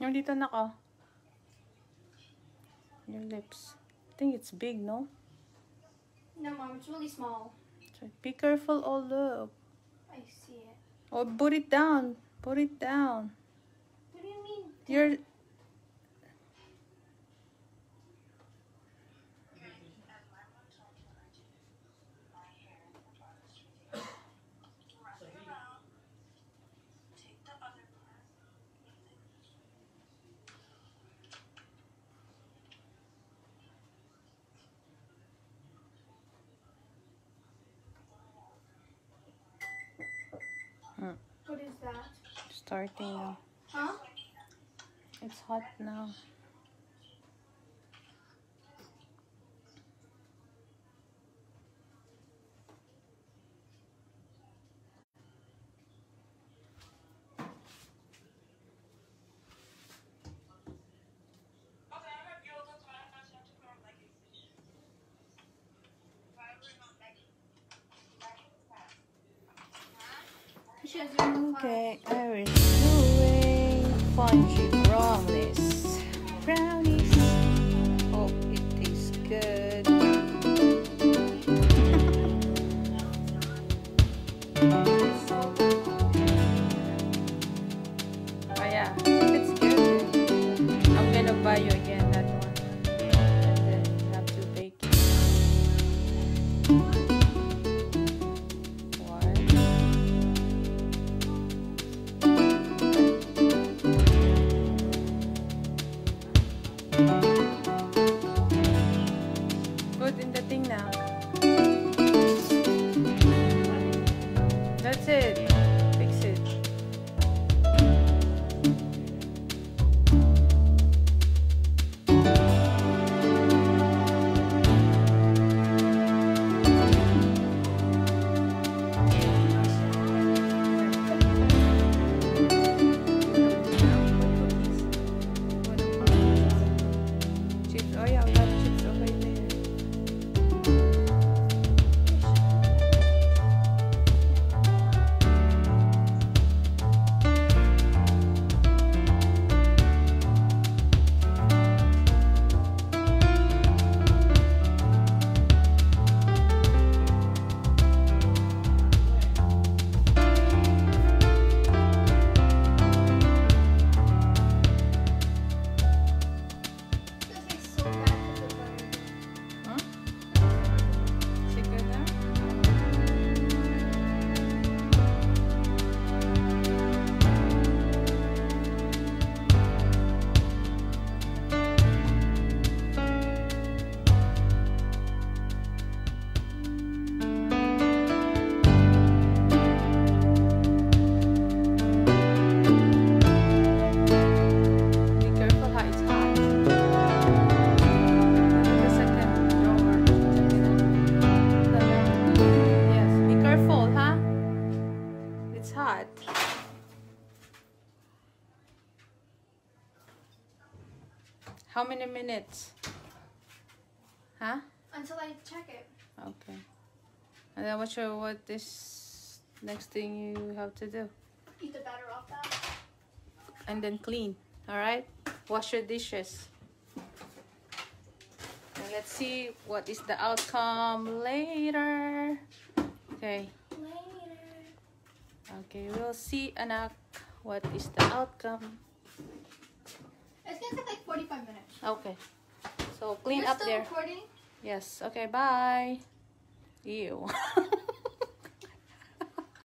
Yung dito na ko. Your lips. I think it's big, no? No, mom, it's really small. So be careful. Oh, look. I see it. Oh, put it down. Put it down. What do you mean? You're... Starting now. Huh? It's hot now. Okay, Iris doing spongy brownies. Brownies. Hope it tastes good. oh yeah, it's good. I'm gonna buy you again How many minutes? Huh? Until I check it. Okay. And then what's your what this next thing you have to do? Eat the batter off that. And then clean. Alright? Wash your dishes. And let's see what is the outcome later. Okay. Later. Okay, we'll see anak what is the outcome. It's gonna take like 45 minutes. Okay. So clean You're up there. recording? Yes. Okay, bye. Ew.